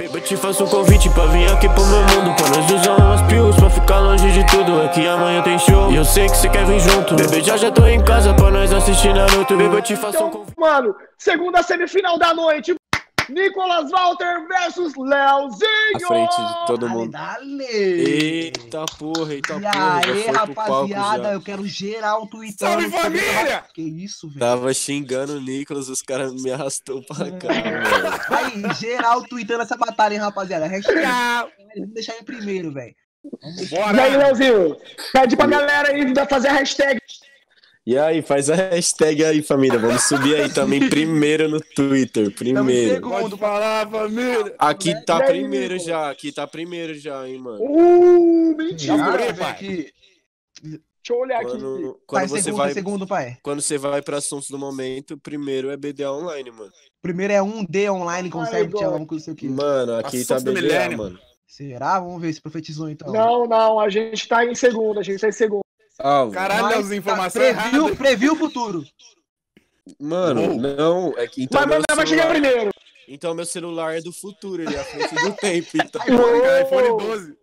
Beba, te faço um convite pra vir aqui pro meu mundo. Pra nós usar umas pills pra ficar longe de tudo. É que amanhã tem show. E eu sei que você quer vir junto. Bebê, já já tô em casa pra nós assistir Naruto. Beba, te faço um convite. Mano, segunda semifinal da noite. Nicolas Walter versus Leozinho. À frente de todo Dale, mundo dale. Eita porra, eita E porra, já aí, rapaziada, já eu quero geral tweetando. Salve, família! Que isso, velho? Tava xingando o Nicolas, os caras me arrastou pra cá, mano Aí, geral tweetando essa batalha, hein, rapaziada. Hashtag, vamos deixar em primeiro, velho. E aí, Bora! Leozinho? Pede pra galera aí fazer a hashtag. E aí, faz a hashtag aí, família. Vamos subir aí também primeiro no Twitter. Primeiro. segundo. Falar, família! Aqui tá aí, primeiro Nicolas? já. Aqui tá primeiro já, hein, mano. Uh, mentira. Pai. aqui. Deixa eu olhar aqui. Quando, Tá quando em você segundo, vai. segundo, pai. Quando você vai pra assuntos do momento, primeiro é BDA online, mano. Primeiro é um D online com Ai, certo, God. vamos com isso aqui. Mano, aqui tá Assuntos BDA, milênio. mano. Será? Vamos ver se profetizou então. Não, não, a gente tá em segundo, a gente tá em segundo. Caralho, Mas Leozinho, tá- informação previu, previu o futuro. mano, Uou. não. É que então Vai mandar, vai chegar celular, primeiro. então meu celular é do futuro, ele é à frente do tempo. Então. iPhone, cara, iPhone 12.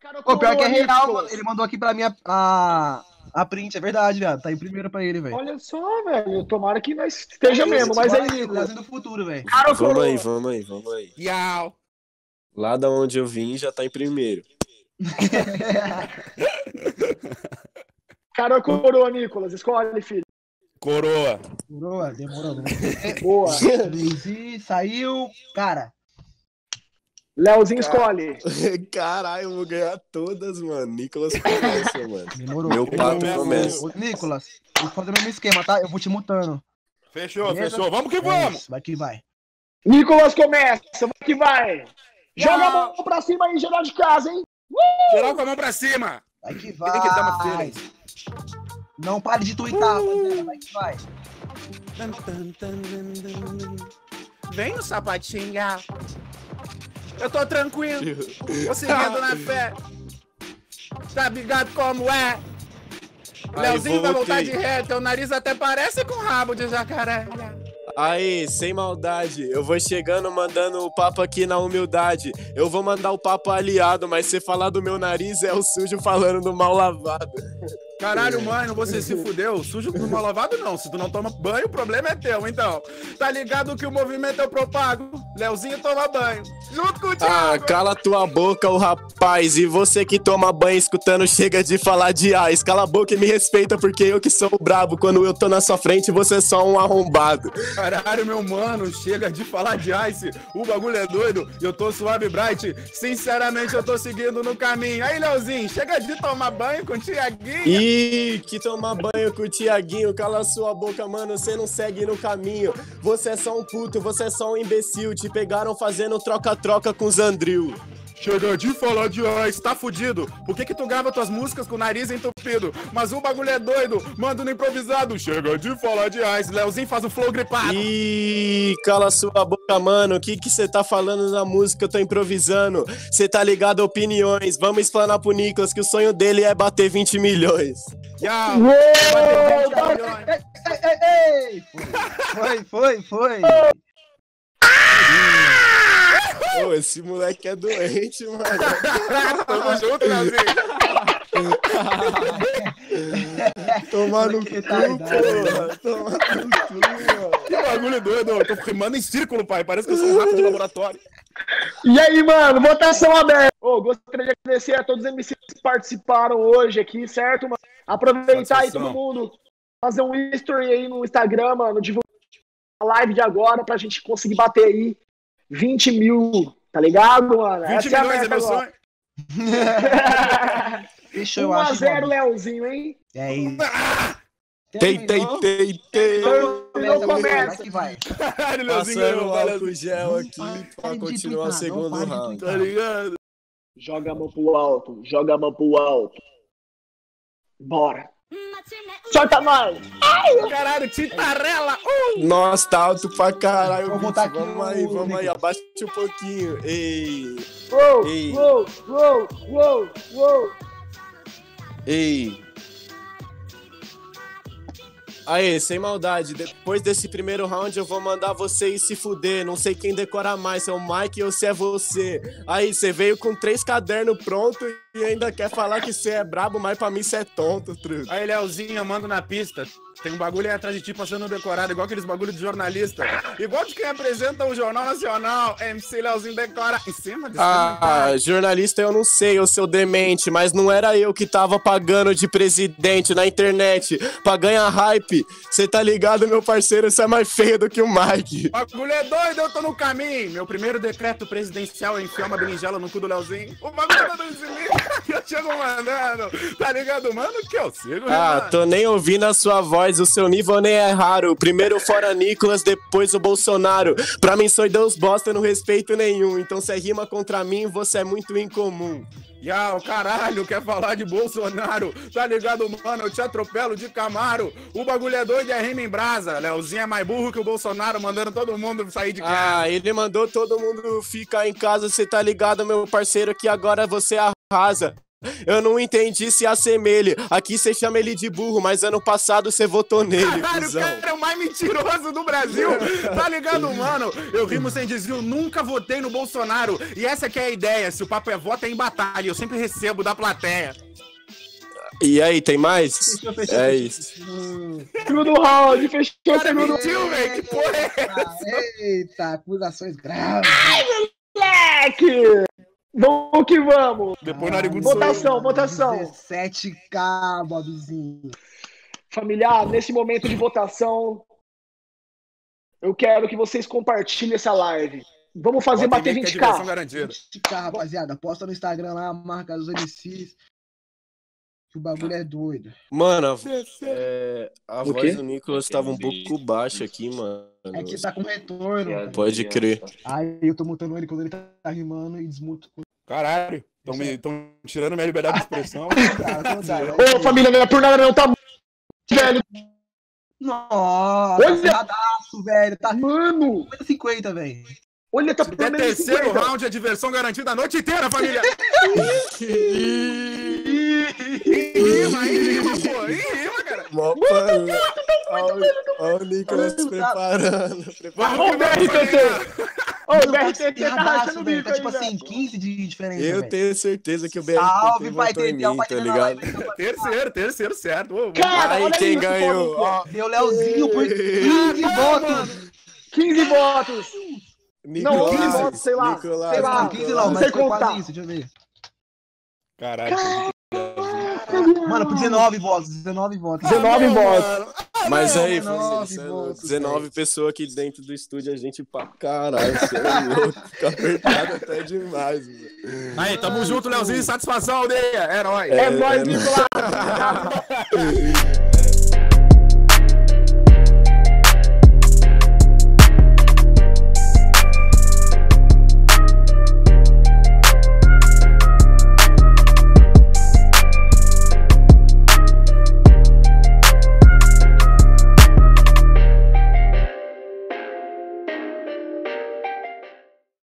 Cara, Pô, pior que é real, mano. Ele mandou aqui pra mim a, a, a print, é verdade, viado. Tá em primeiro pra ele, velho. Olha só, velho. Tomara que nós esteja mesmo, mas Nicolas. Leozinho do futuro, velho. Cara, Vamos aí, vamos aí, vamos aí. Yau. Lá da onde eu vim já tá em primeiro. Cara, coroa, Nicolas. Escolhe, filho. Coroa. Demorou, demorou. ver. Boa. Lazy, saiu. Cara, Léozinho escolhe. Caralho, eu vou ganhar todas, mano. Nicolas começa, mano. demorou. Meu papo Começa. Nicolas, vou fazer o mesmo esquema, tá? Eu vou te mutando. Fechou, Beleza? fechou. Vamos que É vamos! isso, vai que vai. Nicolas começa. Vai que vai. Joga a mão pra cima aí, geral de casa, hein? Geral com a mão pra cima. Vai que Tem vai. que dar uma feeling. Não pare de twittar, rapaziada. Vai que vai. Vem o sapatinha. Eu tô tranquilo. Tô seguindo na fé. Tá ligado como é? Aí, Leozinho vai voltar voltei. de ré. Teu nariz até parece com rabo de jacaré. Aí, sem maldade, eu vou chegando mandando o papo aqui na humildade. Eu vou mandar o papo aliado, mas você falar do meu nariz é o sujo falando do mal lavado. Caralho, mano, você se fudeu. Sujo com mal lavado não. Se tu não toma banho, o problema é teu, então. Tá ligado que o movimento eu propago. Leozinho toma banho. Junto com o Ah, Thiago. cala tua boca, o rapaz. E você que toma banho escutando, chega de falar de ais. Cala a boca e me respeita, porque eu que sou o brabo. Quando eu tô na sua frente, você é só um arrombado. Caralho, meu mano, chega de falar de Ice. O bagulho é doido. Eu tô suave, bright. Sinceramente, eu tô seguindo no caminho. Aí, Leozinho, chega de tomar banho com o Tiaguinho. Ih, que tomar banho com o Tiaguinho, cala sua boca, mano, você não segue no caminho. Você é só um puto, você é só um imbecil. Te pegaram fazendo troca-troca com os Andril. Chega de falar de Ice, tá fudido. Por que que tu grava tuas músicas com o nariz entupido? Mas o bagulho é doido, manda no improvisado. Chega de falar de Ice. Leozinho faz o flow gripado. Ih, cala sua boca, mano. O que que você tá falando na música? Eu tô improvisando. Você tá ligado a opiniões. Vamos explanar pro Nicolas que o sonho dele é bater 20 milhões. Ya, Uou, bateu 20 tá- milhões. Ei, ei, ei! Foi, foi, foi. Ô, esse moleque é doente, mano. Tamo junto, Leozinho. Tomar no cu, Que retardado. porra. Tomar no cu, mano. Que bagulho doido. Eu tô rimando em círculo, pai. Parece que eu sou um rato de laboratório. E aí, mano, votação aberta. Ô, gostaria de agradecer a todos os MCs que participaram hoje aqui, certo, mano? Aproveitar aí Satisfação. todo mundo, fazer um history aí no Instagram, mano, divulgar live de agora pra gente conseguir bater aí 20 mil, tá ligado, mano? 20 Essa é a milhões é meta meu sonho. Fechou, eu acho. 1x0 mano. Leozinho, hein? É isso. Tem, tem, tem, tem. Não começa. Caralho, Leozinho Passando ganhou, o álcool gel aqui pra continuar o segundo round. Tá ligado? Joga a mão pro alto, joga a mão pro alto. Bora. Solta nós! Caralho, Titarela. Uh! Nossa, tá alto pra caralho. Bicho. botar aqui Vamos aí, vamos aí. Abaixa um pouquinho. Ei, Uou, Ei. uou, uou, uou, uou. ei. Aí, sem maldade, depois desse primeiro round eu vou mandar você ir se fuder. Não sei quem decora mais, se é o Mike ou se é você. Aí, você veio com três cadernos pronto e ainda quer falar que você é brabo, mas pra mim você é tonto, truco. Aí, Leozinho, eu mando na pista. Tem um bagulho aí atrás de ti passando decorado, igual aqueles bagulhos de jornalista. Igual de quem apresenta o Jornal Nacional. MC Leozinho decora em cima desse Ah, jornalista eu não sei, eu seu demente, mas não era eu que tava pagando de presidente na internet pra ganhar hype. Você tá ligado, meu parceiro? Você é mais feio do que o Mike. bagulho é doido, eu tô no caminho. Meu primeiro decreto presidencial é enfiar uma berinjela no cu do Leozinho. O bagulho é doido de eu chego mandando. Tá ligado, mano? Que eu sigo, Ah, mano. tô nem ouvindo a sua voz, o seu nível nem é raro. Primeiro fora Nicolas, depois o Bolsonaro. Pra mim, sou Deus bosta, não respeito nenhum. Então, se rima contra mim, você é muito incomum. Ya, o caralho, quer falar de Bolsonaro? Tá ligado, mano? Eu te atropelo de Camaro. O bagulho é doido e é rima em brasa. Leozinho é mais burro que o Bolsonaro, mandando todo mundo sair de casa. Ah, ele mandou todo mundo ficar em casa, cê tá ligado, meu parceiro, que agora você arrasa. Eu não entendi se assemelha. Aqui cê chama ele de burro, mas ano passado cê votou nele, Caralho, o cuzão. cara é o mais mentiroso do Brasil. Tá ligado, mano? Eu rimo sem desvio, nunca votei no Bolsonaro. E essa que é a ideia. Se o papo é voto, é em batalha. Eu sempre recebo da plateia. E aí, tem mais? Fechou, fechou, É isso. Segundo round, fechou o Cara, segundo mentiu, velho. Que porra é eita, eita, acusações graves. moleque! Vamos que vamos! Depois narigudo. Votação, votação. 17k, Bobzinho. Familiar, nesse momento de votação, eu quero que vocês compartilhem essa live. Vamos fazer Bota bater em link que é diversão 20k. garantida. 20k, rapaziada. Posta no Instagram lá, marca os MCs. Que o bagulho é doido. Mano, é, a O voz quê? do Nicolas tava um pouco baixa aqui, mano. É que tá com retorno. Pode crer. Aí eu tô mutando ele quando ele tá rimando e desmuto. Caralho. Tão, me, tão tirando minha liberdade de expressão. Cara, não dá, né? Ô, família, não é por nada não, tá velho. Nossa, Olha! ferradaço, velho. Tá Mano, 50, velho. olha, tá É por terceiro 50. round, a diversão garantida a noite inteira, família. Em rima, pô. Em rima, cara. Mó pano. Ó o Nicolas se preparando. preparando. Ô, BRTT! Ô, o BRTT tá rachando o bico Tá tipo assim, velho. 15 de diferença. Eu tenho certeza que o BRTT Salve, pai votou em mim, pai tá ligado? Terceiro, terceiro, certo. Cara, Aí quem ganhou? Deu Leozinho por 15 votos. 15 votos. Não, 15 Nicolas, votos, sei lá. Sei lá. Não, 15 não, mas sei foi contar. quase isso, deixa eu ver. Caralho. Mano, por 19 votos, 19 votos. 19 não, votos. Mano. Mas aí, 19 Fuzil, votos, 19 pessoas aqui dentro do estúdio, a gente pra caralho. Você é louco, fica apertado até demais. velho. Aí, tamo junto, Leozinho. Satisfação, aldeia. É nóis. É É, nóis, é Nicolas.